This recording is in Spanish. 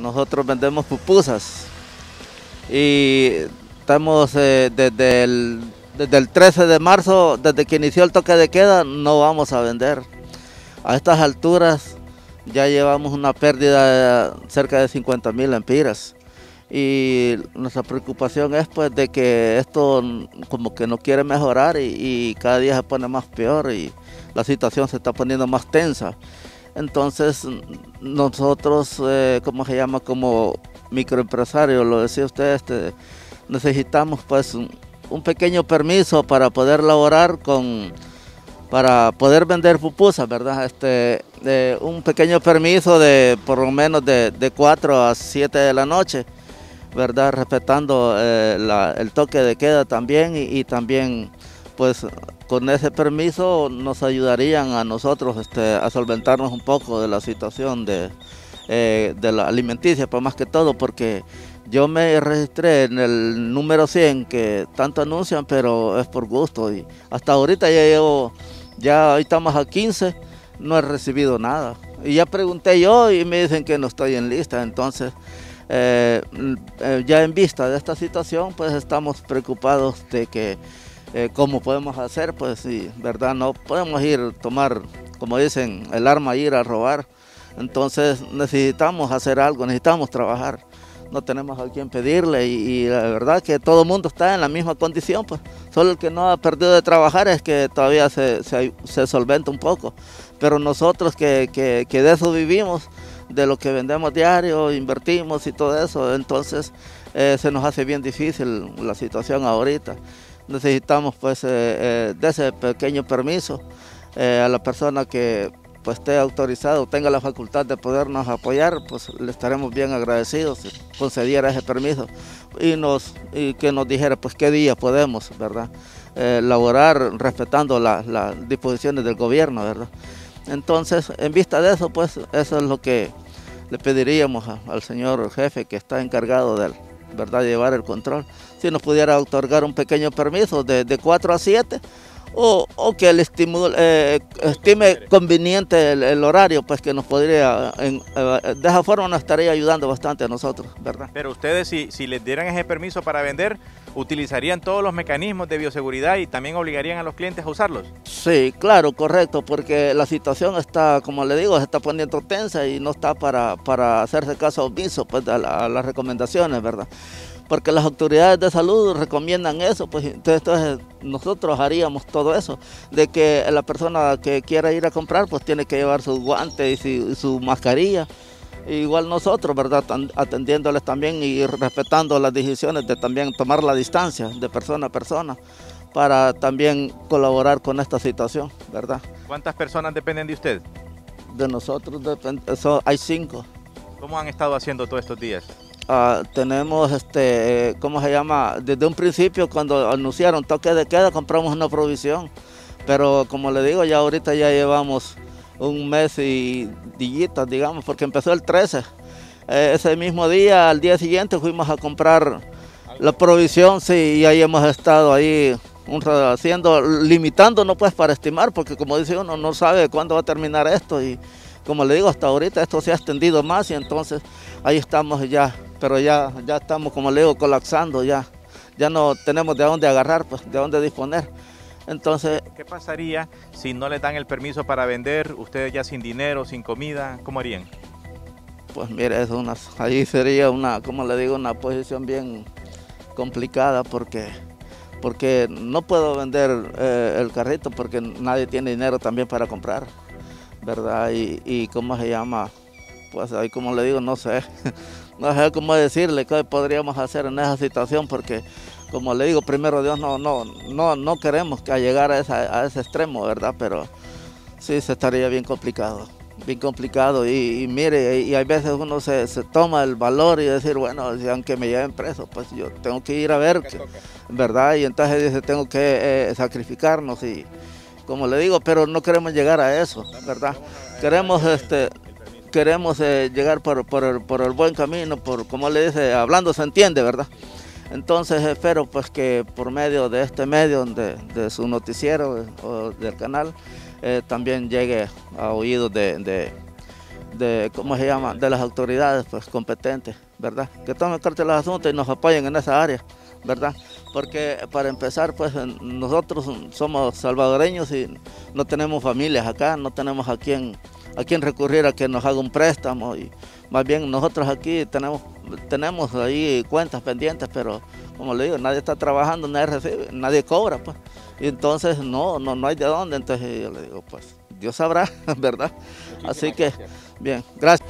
nosotros vendemos pupusas y estamos eh, desde, el, desde el 13 de marzo, desde que inició el toque de queda, no vamos a vender. A estas alturas ya llevamos una pérdida de cerca de 50 mil empiras y nuestra preocupación es pues de que esto como que no quiere mejorar y, cada día se pone más peor y la situación se está poniendo más tensa. Entonces nosotros, eh, como se llama, como microempresarios, lo decía usted, este, necesitamos pues un, pequeño permiso para poder laborar con, para poder vender pupusas, ¿verdad? Este, un pequeño permiso de por lo menos de, de 4 a 7 de la noche ¿verdad? Respetando eh, el toque de queda también y, también pues con ese permiso nos ayudarían a nosotros este, a solventarnos un poco de la situación de, eh, de la alimenticia, pues más que todo porque yo me registré en el número 100 que tanto anuncian, pero es por gusto y hasta ahorita ya llevo, ya hoy estamos a 15, no he recibido nada. Y ya pregunté yo y me dicen que no estoy en lista, entonces eh, eh, ya en vista de esta situación, pues estamos preocupados de que eh, cómo podemos hacer, pues sí, verdad, no podemos ir tomar, como dicen, el arma ir a robar. Entonces necesitamos hacer algo, necesitamos trabajar. No tenemos a quién pedirle y, la verdad que todo el mundo está en la misma condición, pues solo el que no ha perdido de trabajar es que todavía se, solventa un poco. Pero nosotros que de eso vivimos, de lo que vendemos diario, invertimos y todo eso, entonces eh, se nos hace bien difícil la situación ahorita. Necesitamos pues eh, eh, de ese pequeño permiso a la persona que pues esté autorizado, tenga la facultad de podernos apoyar, pues le estaremos bien agradecidos si concediera ese permiso y, nos, y que nos dijera pues qué día podemos, ¿verdad? laborar respetando las disposiciones del gobierno, ¿verdad? Entonces, en vista de eso, pues eso es lo que le pediríamos al señor jefe que está encargado de ¿verdad? llevar el control, si nos pudiera otorgar un pequeño permiso de, de 4 a 7 o, que él eh, estime conveniente el, horario, pues que nos podría, en, eh, de esa forma nos estaría ayudando bastante a nosotros, ¿verdad? Pero ustedes si, si les dieran ese permiso para vender, utilizarían todos los mecanismos de bioseguridad y también obligarían a los clientes a usarlos. Sí, claro, correcto, porque la situación está, como le digo, se está poniendo tensa y no está para, para hacerse caso omiso pues, a las recomendaciones, ¿verdad? Porque las autoridades de salud recomiendan eso, pues entonces, nosotros haríamos todo eso, de que la persona que quiera ir a comprar pues tiene que llevar sus guantes y su, mascarilla. Igual nosotros, ¿verdad? Atendiéndoles también y respetando las decisiones de también tomar la distancia de persona a persona para también colaborar con esta situación, ¿verdad? ¿Cuántas personas dependen de usted? De nosotros hay cinco. ¿Cómo han estado haciendo todos estos días? Ah, tenemos, este, ¿cómo se llama? Desde un principio, cuando anunciaron toque de queda, compramos una provisión. Pero como le digo, ya ahorita ya llevamos un mes y dillitas, digamos, porque empezó el 13. Eh, ese mismo día, al día siguiente, fuimos a comprar la provisión, sí, y ahí hemos estado ahí un, haciendo, limitándonos pues para estimar, porque como dice uno, no sabe cuándo va a terminar esto y como le digo, hasta ahorita esto se ha extendido más y entonces ahí estamos ya pero ya, ya estamos, como le digo, colapsando ya. Ya no tenemos de dónde agarrar, pues, de dónde disponer. Entonces... ¿Qué pasaría si no le dan el permiso para vender, ustedes ya sin dinero, sin comida, cómo harían? Pues mire, es una, ahí sería una, como le digo, una posición bien complicada porque, porque no puedo vender eh, el carrito porque nadie tiene dinero también para comprar, ¿verdad? Y, y cómo se llama, pues ahí como le digo, no sé, no sé cómo decirle qué podríamos hacer en esa situación porque como le digo, primero Dios no, no, no, no queremos que llegar a, a ese extremo, ¿verdad? Pero sí se estaría bien complicado, bien complicado. Y, mire, y, hay veces uno se, toma el valor y decir, bueno, aunque me lleven preso, pues yo tengo que ir a ver, ¿verdad? Y entonces dice, tengo que eh, sacrificarnos y como le digo, pero no queremos llegar a eso, ¿verdad? Queremos este queremos eh, llegar por, el, buen camino, por como le dice, hablando se entiende, ¿verdad? Entonces espero pues que por medio de este medio, de, su noticiero o del canal, eh, también llegue a oídos de, de, ¿cómo se llama?, de las autoridades pues, competentes, ¿verdad? Que tomen carta de los asuntos y nos apoyen en esa área, ¿verdad? Porque para empezar, pues nosotros somos salvadoreños y no tenemos familias acá, no tenemos a quién, a quién recurrir a que nos haga un préstamo y más bien nosotros aquí tenemos, tenemos ahí cuentas pendientes, pero como le digo, nadie está trabajando, nadie recibe, nadie cobra, pues. Y entonces no, no, no hay de dónde, entonces yo le digo, pues Dios sabrá, ¿verdad? Así que, bien, gracias.